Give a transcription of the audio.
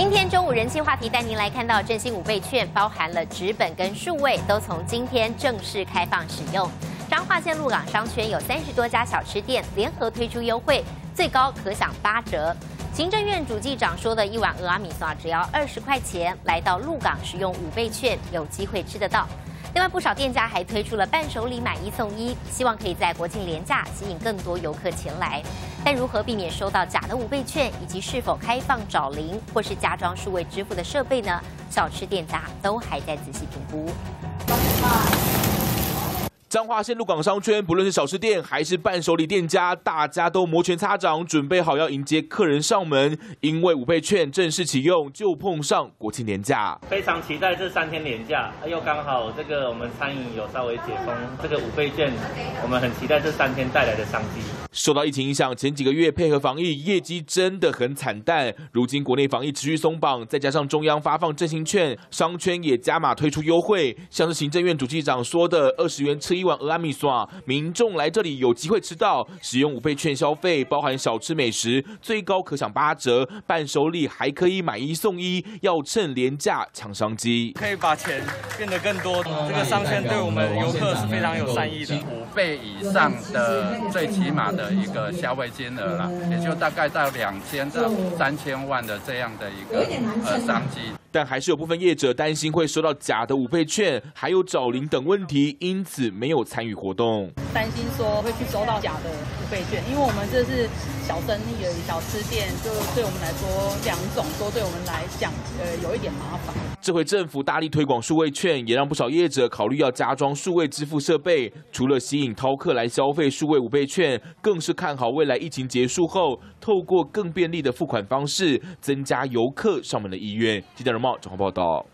今天中午人气话题带您来看到振兴五倍券，包含了纸本跟数位，都从今天正式开放使用。彰化县鹿港商圈有三十多家小吃店联合推出优惠，最高可享八折。行政院主计长说的一碗鹅阿米索只要二十块钱，来到鹿港使用五倍券，有机会吃得到。另外，不少店家还推出了伴手礼买一送一，希望可以在国庆廉价吸引更多游客前来。但如何避免收到假的五倍券，以及是否开放找零或是加装数位支付的设备呢？小吃店家都还在仔细评估。彰化县鹿港商圈，不论是小吃店还是伴手礼店家，大家都摩拳擦掌，准备好要迎接客人上门。因为五倍券正式启用，就碰上国庆年假，非常期待这三天年假，又刚好这个我们餐饮有稍微解封，这个五倍券，我们很期待这三天带来的商机。受到疫情影响，前几个月配合防疫，业绩真的很惨淡。如今国内防疫持续松绑，再加上中央发放振兴券，商圈也加码推出优惠。像是行政院主计长说的，二十元吃一碗俄阿米刷，民众来这里有机会吃到。使用五倍券消费，包含小吃美食，最高可享八折；伴手礼还可以买一送一，要趁廉价抢商机，可以把钱变得更多。这个商圈对我们游客是非常有善意的，五倍以上的最起码。的一个消费金额了，也就大概到两千到三千万的这样的一个呃商机。但还是有部分业者担心会收到假的五倍券，还有找零等问题，因此没有参与活动。担心说会去收到假的五倍券，因为我们这是小生意而已，小吃店，就对我们来说两种都对我们来讲，呃，有一点麻烦。这回政府大力推广数位券，也让不少业者考虑要加装数位支付设备。除了吸引饕客来消费数位五倍券，更是看好未来疫情结束后，透过更便利的付款方式，增加游客上门的意愿。记者容茂综合报道。